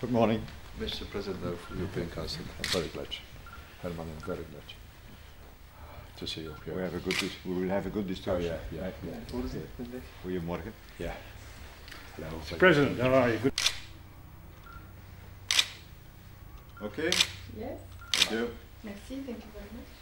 Good morning. Mr. President of the European Council, I'm very glad. Herman, I'm very glad to see you here. We, have a good we will have a good discussion. Oh, yeah, yeah. What is it? Goedemorgen. Yeah. Hello. Mr. President, how are you? Good. Okay? Yes. Thank you. Merci, thank you very much.